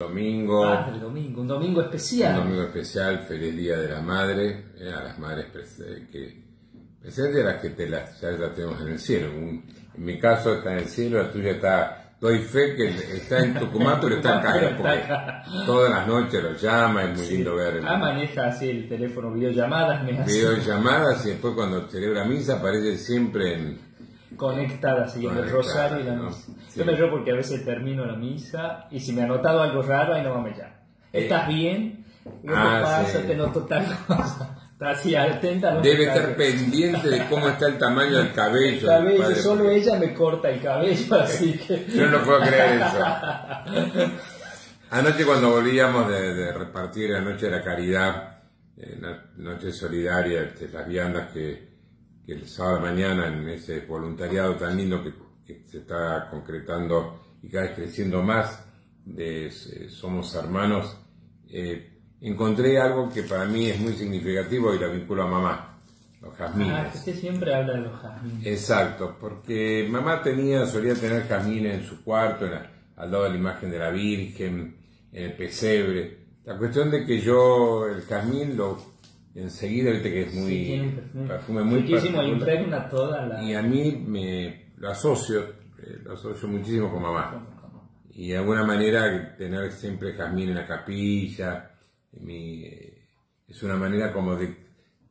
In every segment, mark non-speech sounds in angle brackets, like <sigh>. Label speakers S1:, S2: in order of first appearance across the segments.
S1: Domingo.
S2: Ah, el domingo, un domingo especial.
S1: Un domingo especial, feliz Día de la Madre, eh, a las madres que, presentes, a las que te las, ya las tenemos en el cielo. en mi caso está en el cielo, la tuya está, doy fe que está en Tucumán, pero está acá, porque todas las noches lo llama, es muy lindo ver.
S2: ah, maneja así el teléfono, videollamadas, me
S1: hace. Videollamadas y después cuando celebra misa aparece siempre en
S2: conectada siguiendo el rosario y la misa. Yo me río porque a veces termino la misa y si me ha notado algo raro, ahí no me llama. Eh. ¿Estás bien? ¿Qué ah, pasa? Te noto tal cosa. Así, atenta.
S1: Debe estar pendiente de cómo está el tamaño del cabello.
S2: El cabello, solo ella me corta el cabello, <laughs> así que...
S1: Yo no puedo creer eso. Anoche cuando volvíamos de, repartir la Noche de la Caridad, la Noche Solidaria, este, las viandas que que el sábado mañana en ese voluntariado tan lindo que, se está concretando y cada vez creciendo más de eh, Somos Hermanos, eh, encontré algo que para mí es muy significativo y lo vinculo a mamá, los jazmines.
S2: Ah, usted siempre habla de los jazmines.
S1: Exacto, porque mamá tenía, solía tener jazmines en su cuarto, al lado de la imagen de la Virgen, en el pesebre. La cuestión de que yo el jazmín lo enseguida, viste que es muy
S2: perfume, muy muchísimo, impregna toda la...
S1: Y a mí me lo asocio, eh, lo asocio muchísimo con mamá. Y de alguna manera tener siempre jazmín en la capilla, eh, es una manera como de,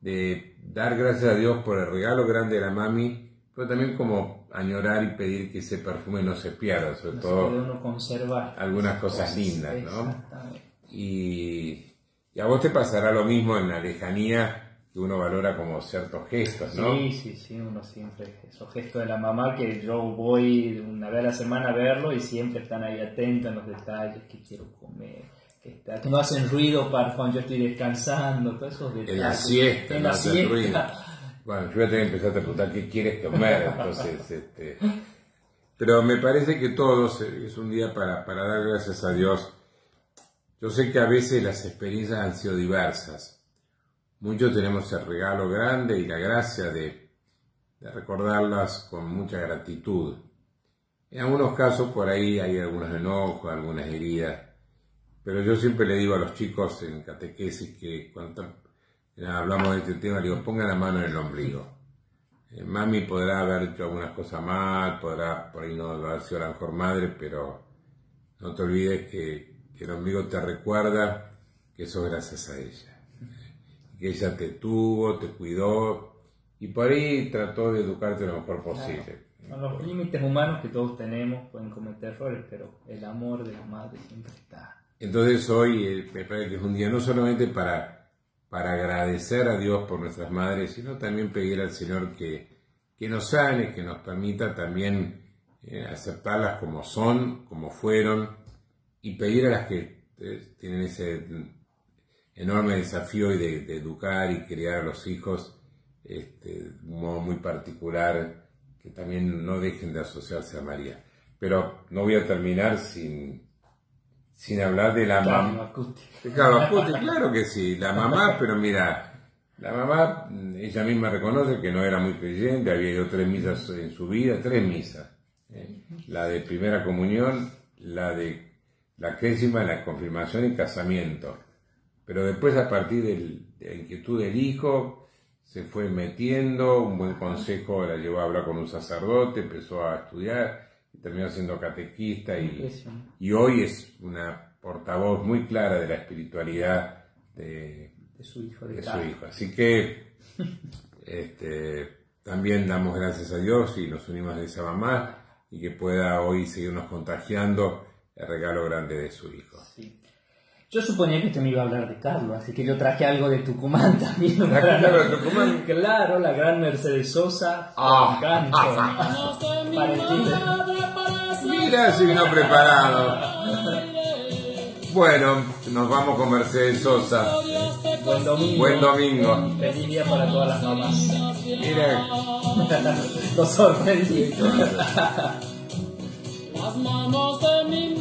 S1: de, dar gracias a Dios por el regalo grande de la mami, pero también como añorar y pedir que ese perfume no se pierda, sobre todo
S2: uno
S1: algunas cosas lindas, ¿no? Y y a vos te pasará lo mismo en la lejanía que uno valora como ciertos gestos, ¿no?
S2: Sí, sí, sí, uno siempre, esos gestos de la mamá que yo voy una vez a la semana a verlo y siempre están ahí atentos en los detalles, que quiero comer, que, no hacen ruido para cuando yo estoy descansando, todos esos detalles.
S1: En la siesta, en no hacen ruido. Bueno, yo ya te empezar a preguntar qué quieres comer, entonces, <laughs> este... Pero me parece que todos es un día para, para dar gracias a Dios yo sé que a veces las experiencias han sido diversas. Muchos tenemos el regalo grande y la gracia de, recordarlas con mucha gratitud. En algunos casos por ahí hay algunos enojos, algunas heridas, pero yo siempre le digo a los chicos en catequesis que cuando hablamos de este tema, digo, pongan la mano en el ombligo. Eh, mami podrá haber hecho algunas cosas mal, podrá por ahí no haber sido la mejor madre, pero no te olvides que que el ombligo te recuerda que eso es gracias a ella. Que ella te tuvo, te cuidó y por ahí trató de educarte lo mejor posible.
S2: Con los límites humanos que todos tenemos pueden cometer errores, pero el amor de la madre siempre está.
S1: Entonces hoy eh, me parece que es un día no solamente para, para agradecer a Dios por nuestras madres, sino también pedir al Señor que, que nos sane, que nos permita también eh, aceptarlas como son, como fueron, y pedir a las que eh, tienen ese enorme desafío de, de, educar y criar a los hijos este, de un modo muy particular, que también no dejen de asociarse a María. Pero no voy a terminar sin, sin hablar de la mamá. claro que sí, la mamá, pero mira, la mamá, ella misma reconoce que no era muy creyente, había ido tres misas en su vida, tres misas. ¿eh? La de primera comunión, la de la crísima, la confirmación y casamiento. Pero después, a partir de la inquietud del hijo, se fue metiendo, un buen consejo la llevó a hablar con un sacerdote, empezó a estudiar y terminó siendo catequista y, y hoy es una portavoz muy clara de la espiritualidad de,
S2: su hijo.
S1: De su hijo. Así que <laughs> este, también damos gracias a Dios y nos unimos a esa mamá y que pueda hoy seguirnos contagiando el regalo grande de su hijo.
S2: Sí. Yo suponía que usted me iba a hablar de Carlos, así que yo traje algo de Tucumán <laughs> también.
S1: Claro, de Tucumán.
S2: claro, la gran Mercedes Sosa.
S1: Ah. <laughs> Mira si vino preparado. Bueno, nos vamos con Mercedes Sosa.
S2: Buen domingo.
S1: Buen domingo.
S2: Feliz día para todas las mamás.
S1: Mira. <laughs>
S2: Lo sorprendí.
S3: Las manos de mi